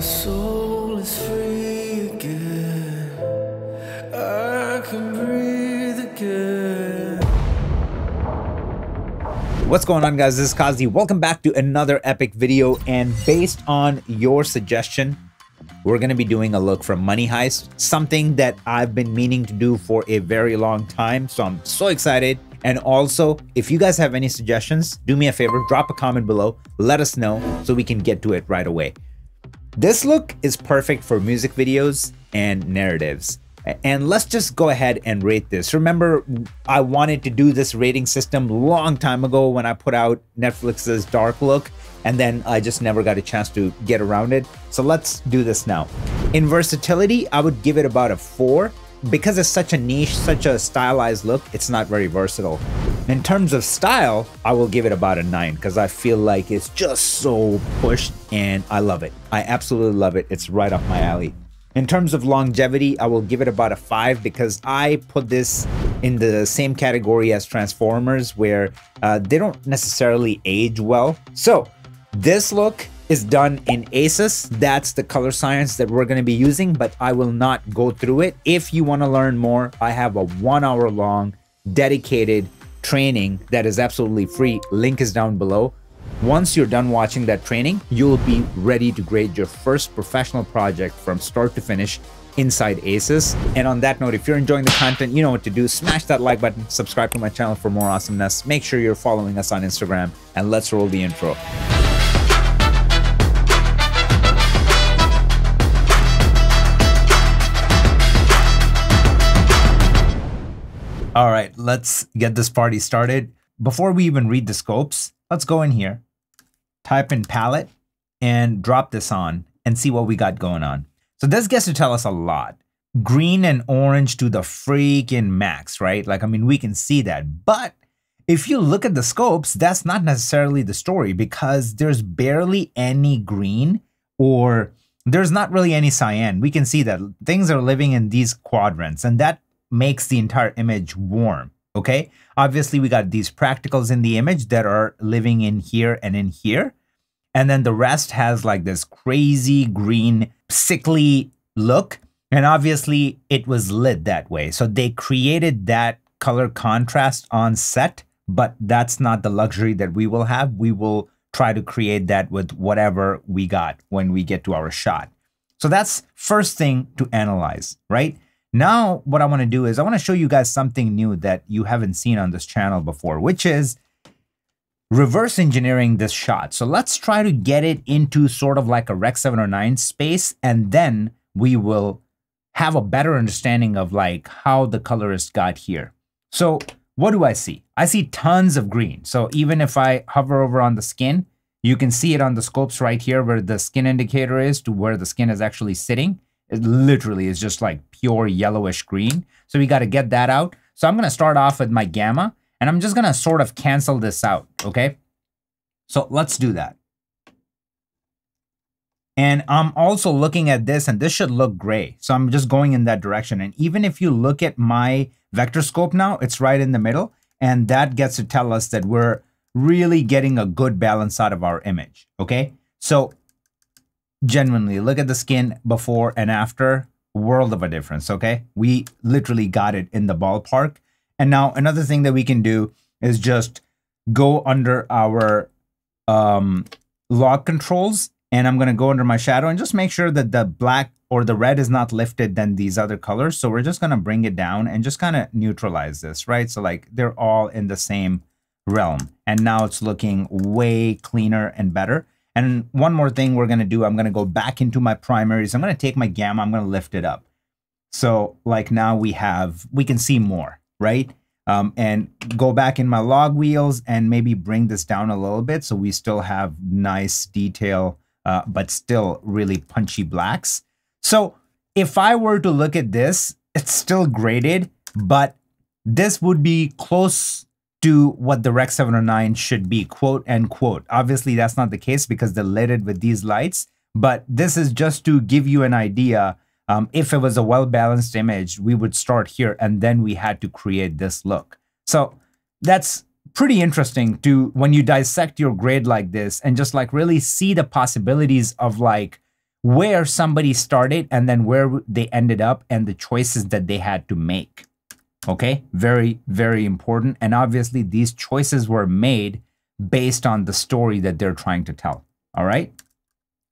Soul is free again. I can breathe again. What's going on guys, this is Qazi. Welcome back to another epic video and based on your suggestion, we're going to be doing a look from Money Heist, something that I've been meaning to do for a very long time. So I'm so excited. And also, if you guys have any suggestions, do me a favor, drop a comment below, let us know so we can get to it right away. This look is perfect for music videos and narratives. And let's just go ahead and rate this. Remember, I wanted to do this rating system long time ago when I put out Netflix's Dark Look, and then I just never got a chance to get around it. So let's do this now. In versatility, I would give it about a four. Because it's such a niche, such a stylized look, it's not very versatile. In terms of style, I will give it about a nine because I feel like it's just so pushed and I love it. I absolutely love it. It's right up my alley. In terms of longevity, I will give it about a 5 because I put this in the same category as Transformers where uh, they don't necessarily age well. So this look is done in ACES. That's the color science that we're going to be using, but I will not go through it. If you want to learn more, I have a one hour long dedicated training that is absolutely free. Link is down below. Once you're done watching that training, you'll be ready to grade your first professional project from start to finish inside ACES. And on that note, if you're enjoying the content, you know what to do. Smash that like button, subscribe to my channel for more awesomeness. Make sure you're following us on Instagram, and let's roll the intro. All right, let's get this party started. Before we even read the scopes, let's go in here, type in palette, and drop this on and see what we got going on. So this gets to tell us a lot. Green and orange to the freaking max, right? Like, I mean, we can see that. But if you look at the scopes, that's not necessarily the story because there's barely any green or there's not really any cyan. We can see that things are living in these quadrants and that makes the entire image warm. Okay. Obviously, we got these practicals in the image that are living in here and in here. And then the rest has like this crazy green, sickly look. And obviously, it was lit that way. So they created that color contrast on set, but that's not the luxury that we will have. We will try to create that with whatever we got when we get to our shot. So that's first thing to analyze, right? Now, what I want to do is I want to show you guys something new that you haven't seen on this channel before, which is reverse engineering this shot. So let's try to get it into sort of like a Rec 709 space, and then we will have a better understanding of like how the colorist got here. So what do I see? I see tons of green. So even if I hover over on the skin, you can see it on the scopes right here where the skin indicator is to where the skin is actually sitting. It literally is just like pure yellowish green. So we got to get that out. So I'm going to start off with my gamma and I'm just going to sort of cancel this out. Okay. So let's do that. And I'm also looking at this and this should look gray. So I'm just going in that direction. And even if you look at my vector scope now, it's right in the middle. And that gets to tell us that we're really getting a good balance out of our image. Okay. So genuinely look at the skin before and after world of a difference okay? We literally got it in the ballpark. And now another thing that we can do is just go under our um log controls and i'm going to go under my shadow and just make sure that the black or the red is not lifted than these other colors. So we're just going to bring it down and just kind of neutralize this right? So like they're all in the same realm. And now it's looking way cleaner and better and one more thing we're going to do, I'm going to go back into my primaries. I'm going to take my gamma, I'm going to lift it up. So like now we have, we can see more, right? Um, and go back in my log wheels and maybe bring this down a little bit so we still have nice detail, uh, but still really punchy blacks. So if I were to look at this, it's still graded, but this would be close to what the Rec 709 should be, quote and quote. Obviously, that's not the case because they're lit with these lights, but this is just to give you an idea. Um, if it was a well balanced image, we would start here and then we had to create this look. So that's pretty interesting to when you dissect your grade like this and just like really see the possibilities of like where somebody started and then where they ended up and the choices that they had to make. Okay, very, very important. And obviously, these choices were made based on the story that they're trying to tell. All right.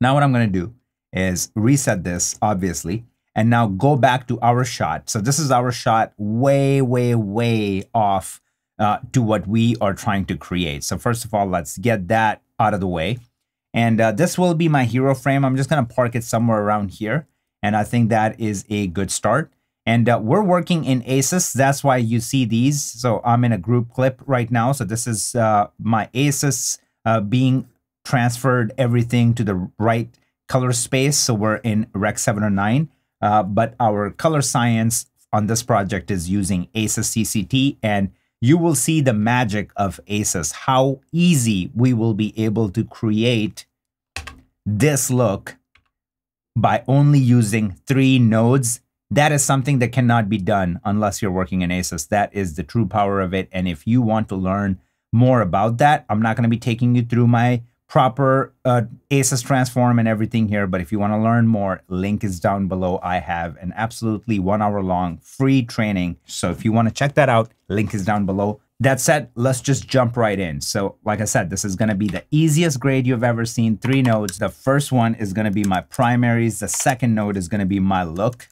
Now, what I'm going to do is reset this, obviously, and now go back to our shot. So, this is our shot way, way, way off uh, to what we are trying to create. So, first of all, let's get that out of the way. And uh, this will be my hero frame. I'm just going to park it somewhere around here. And I think that is a good start. And uh, we're working in ACES. That's why you see these. So I'm in a group clip right now. So this is uh, my ACES uh, being transferred everything to the right color space. So we're in Rec 709. Uh, but our color science on this project is using ACES CCT. And you will see the magic of ACES, how easy we will be able to create this look by only using three nodes that is something that cannot be done unless you're working in ACES. That is the true power of it. And if you want to learn more about that, I'm not going to be taking you through my proper uh, ACES transform and everything here. But if you want to learn more, link is down below. I have an absolutely one hour long free training. So if you want to check that out, link is down below. That said, let's just jump right in. So like I said, this is going to be the easiest grade you've ever seen. Three nodes. The first one is going to be my primaries. The second node is going to be my look.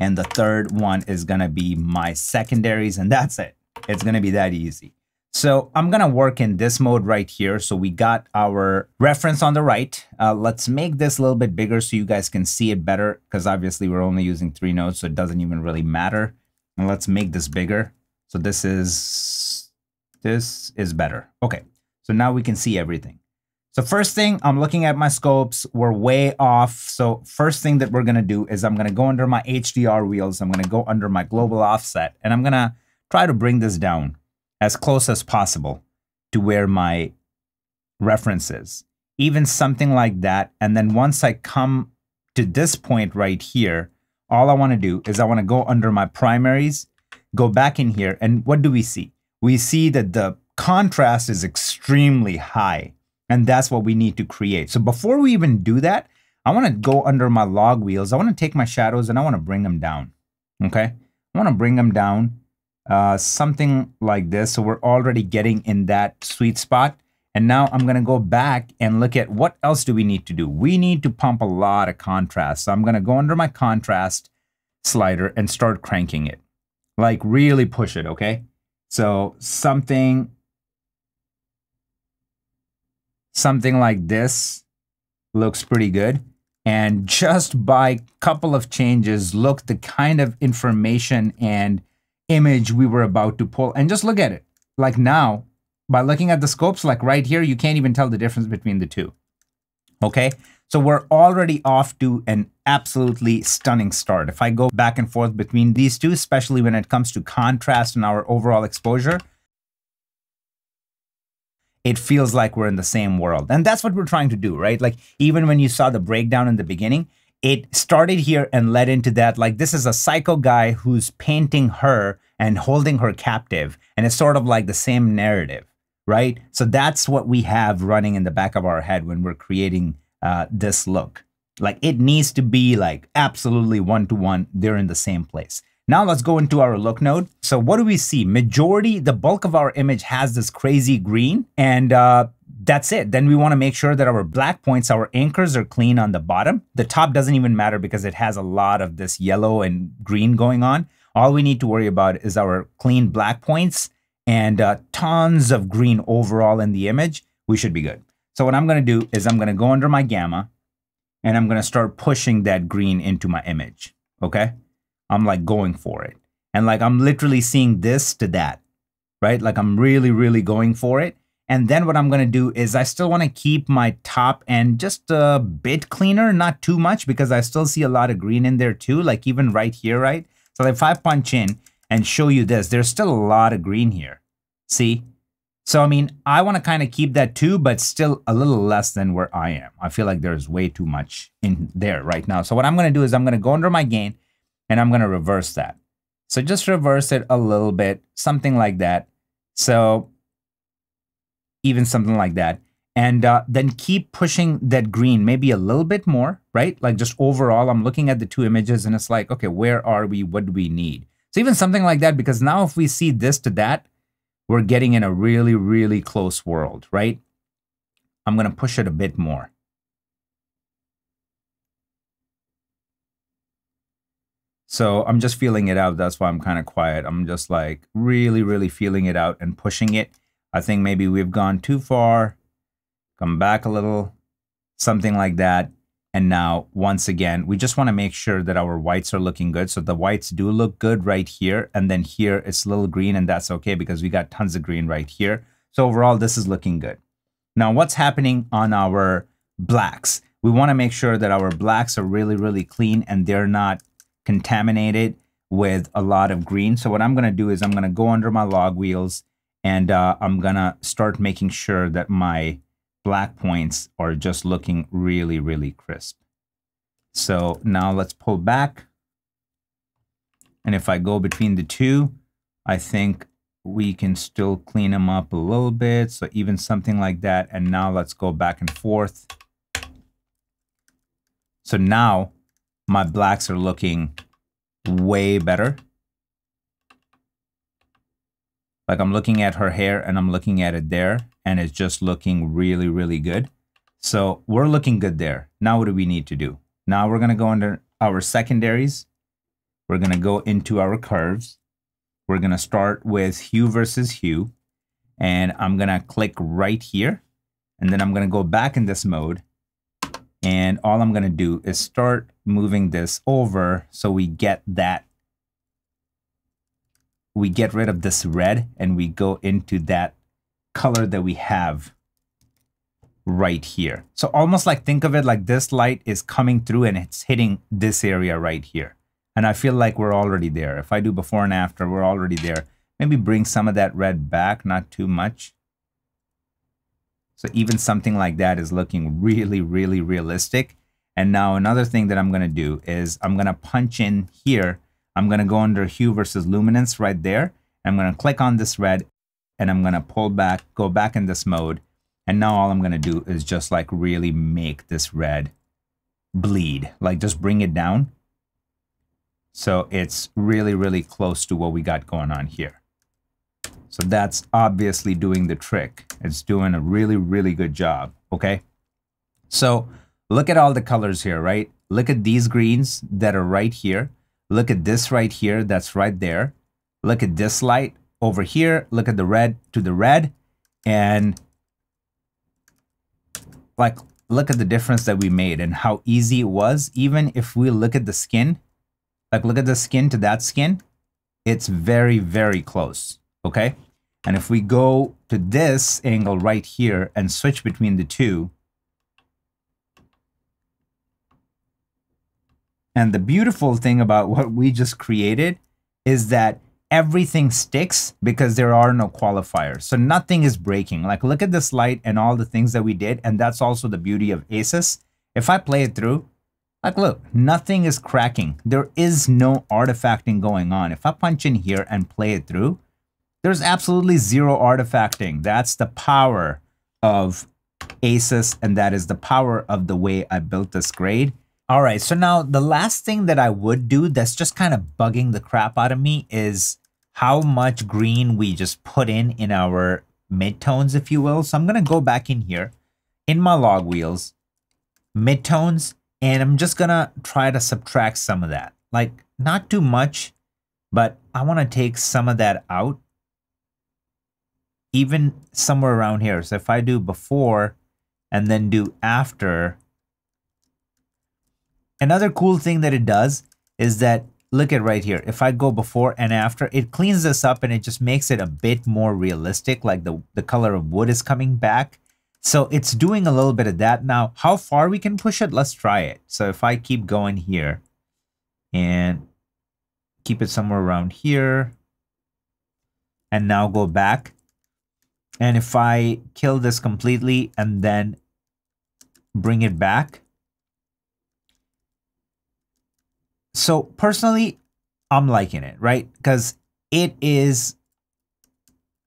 And the third one is gonna be my secondaries and that's it. It's gonna be that easy. So I'm gonna work in this mode right here. So we got our reference on the right. Uh, let's make this a little bit bigger so you guys can see it better because obviously we're only using three nodes so it doesn't even really matter. And let's make this bigger. So this is, this is better. Okay, so now we can see everything. So first thing, I'm looking at my scopes. We're way off. So first thing that we're going to do is I'm going to go under my HDR wheels. I'm going to go under my global offset and I'm going to try to bring this down as close as possible to where my reference is. Even something like that. And then once I come to this point right here, all I want to do is I want to go under my primaries, go back in here. And what do we see? We see that the contrast is extremely high. And that's what we need to create. So before we even do that, I want to go under my log wheels. I want to take my shadows and I want to bring them down. Okay. I want to bring them down uh, something like this. So we're already getting in that sweet spot. And now I'm going to go back and look at what else do we need to do? We need to pump a lot of contrast. So I'm going to go under my contrast slider and start cranking it. Like really push it, okay? So something something like this looks pretty good. And just by a couple of changes, look the kind of information and image we were about to pull. And just look at it. Like now, by looking at the scopes, like right here, you can't even tell the difference between the two. Okay, so we're already off to an absolutely stunning start. If I go back and forth between these two, especially when it comes to contrast and our overall exposure, it feels like we're in the same world. And that's what we're trying to do, right? Like, even when you saw the breakdown in the beginning, it started here and led into that. Like, this is a psycho guy who's painting her and holding her captive. And it's sort of like the same narrative, right? So that's what we have running in the back of our head when we're creating uh, this look. Like, it needs to be like absolutely one to one, they're in the same place. Now let's go into our look node. So what do we see? Majority, the bulk of our image has this crazy green and uh, that's it. Then we wanna make sure that our black points, our anchors are clean on the bottom. The top doesn't even matter because it has a lot of this yellow and green going on. All we need to worry about is our clean black points and uh, tons of green overall in the image. We should be good. So what I'm gonna do is I'm gonna go under my gamma and I'm gonna start pushing that green into my image, okay? I'm like going for it. And like I'm literally seeing this to that, right? Like I'm really, really going for it. And then what I'm going to do is I still want to keep my top end just a bit cleaner, not too much because I still see a lot of green in there too, like even right here, right? So if I punch in and show you this, there's still a lot of green here. See? So, I mean, I want to kind of keep that too, but still a little less than where I am. I feel like there's way too much in there right now. So what I'm going to do is I'm going to go under my gain and I'm going to reverse that. So just reverse it a little bit, something like that. So even something like that. and uh, then keep pushing that green maybe a little bit more, right? Like just overall, I'm looking at the two images and it's like, okay, where are we? What do we need? So even something like that, because now if we see this to that, we're getting in a really, really close world, right? I'm going to push it a bit more. So I'm just feeling it out. That's why I'm kind of quiet. I'm just like really, really feeling it out and pushing it. I think maybe we've gone too far. Come back a little, something like that. And now, once again, we just want to make sure that our whites are looking good. So the whites do look good right here. And then here it's a little green and that's okay because we got tons of green right here. So overall, this is looking good. Now, what's happening on our blacks? We want to make sure that our blacks are really, really clean and they're not contaminated with a lot of green. So what I'm going to do is I'm going to go under my log wheels and uh, I'm going to start making sure that my black points are just looking really, really crisp. So now let's pull back. And if I go between the two, I think we can still clean them up a little bit. So even something like that. And now let's go back and forth. So now my blacks are looking way better. Like I'm looking at her hair and I'm looking at it there and it's just looking really, really good. So we're looking good there. Now what do we need to do? Now we're gonna go under our secondaries. We're gonna go into our curves. We're gonna start with hue versus hue. And I'm gonna click right here. And then I'm gonna go back in this mode and all I'm going to do is start moving this over so we get that. We get rid of this red and we go into that color that we have right here. So almost like think of it like this light is coming through and it's hitting this area right here. And I feel like we're already there. If I do before and after, we're already there. Maybe bring some of that red back, not too much. So even something like that is looking really, really realistic. And now another thing that I'm going to do is I'm going to punch in here. I'm going to go under hue versus luminance right there. I'm going to click on this red and I'm going to pull back, go back in this mode. And now all I'm going to do is just like really make this red bleed, like just bring it down. So it's really, really close to what we got going on here. So that's obviously doing the trick. It's doing a really, really good job, okay? So look at all the colors here, right? Look at these greens that are right here. Look at this right here that's right there. Look at this light over here. Look at the red to the red. And like, look at the difference that we made and how easy it was. Even if we look at the skin, like look at the skin to that skin, it's very, very close okay? And if we go to this angle right here and switch between the two, and the beautiful thing about what we just created is that everything sticks because there are no qualifiers. So nothing is breaking. Like look at this light and all the things that we did. And that's also the beauty of ACES. If I play it through, like look, nothing is cracking. There is no artifacting going on. If I punch in here and play it through, there's absolutely zero artifacting. That's the power of ACES, and that is the power of the way I built this grade. All right, so now the last thing that I would do that's just kind of bugging the crap out of me is how much green we just put in in our midtones, if you will. So I'm going to go back in here in my log wheels, midtones, and I'm just going to try to subtract some of that. Like, not too much, but I want to take some of that out even somewhere around here. So if I do before and then do after, another cool thing that it does is that look at right here. If I go before and after, it cleans this up and it just makes it a bit more realistic, like the, the color of wood is coming back. So it's doing a little bit of that. Now, how far we can push it, let's try it. So if I keep going here and keep it somewhere around here and now go back, and if I kill this completely and then bring it back. So personally, I'm liking it, right? Because it is,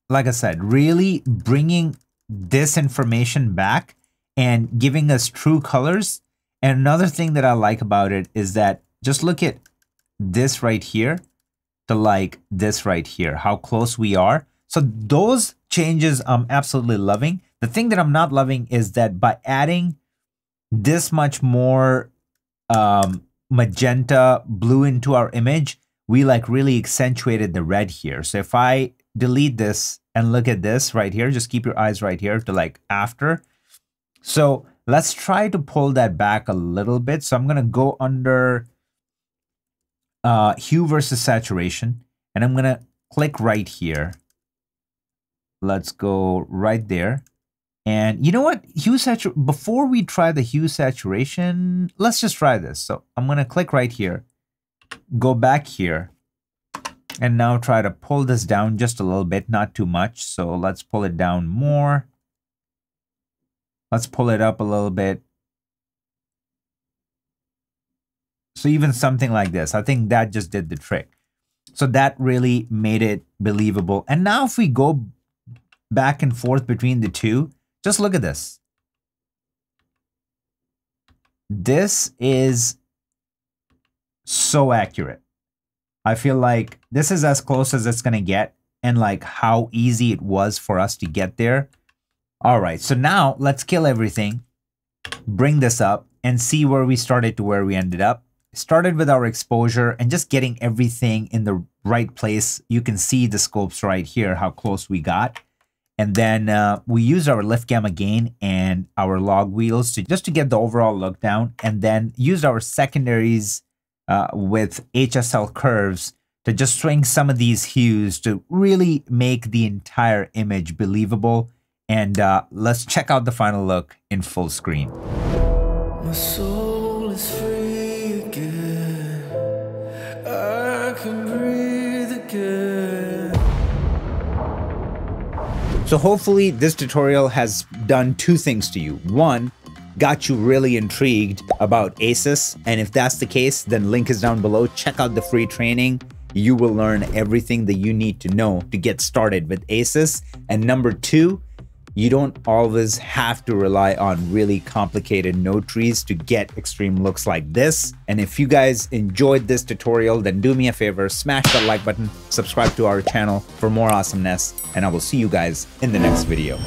like I said, really bringing this information back and giving us true colors. And another thing that I like about it is that just look at this right here to like this right here, how close we are. So those changes I'm absolutely loving. The thing that I'm not loving is that by adding this much more um, magenta blue into our image, we like really accentuated the red here. So if I delete this and look at this right here, just keep your eyes right here to like after. So let's try to pull that back a little bit. So I'm going to go under uh, hue versus saturation and I'm going to click right here. Let's go right there. And you know what? Hue saturation, before we try the hue saturation, let's just try this. So I'm going to click right here, go back here, and now try to pull this down just a little bit, not too much. So let's pull it down more. Let's pull it up a little bit. So even something like this, I think that just did the trick. So that really made it believable. And now if we go back and forth between the two, just look at this. This is so accurate. I feel like this is as close as it's going to get and like how easy it was for us to get there. All right, so now let's kill everything, bring this up and see where we started to where we ended up. Started with our exposure and just getting everything in the right place. You can see the scopes right here, how close we got. And then uh, we use our lift gamma gain and our log wheels to just to get the overall look down and then use our secondaries uh, with HSL curves to just swing some of these hues to really make the entire image believable. And uh, let's check out the final look in full screen. So hopefully this tutorial has done two things to you. One, got you really intrigued about ACES. And if that's the case, then link is down below. Check out the free training. You will learn everything that you need to know to get started with ACES. And number two, you don't always have to rely on really complicated node trees to get extreme looks like this. And if you guys enjoyed this tutorial, then do me a favor, smash that like button, subscribe to our channel for more awesomeness, and I will see you guys in the next video.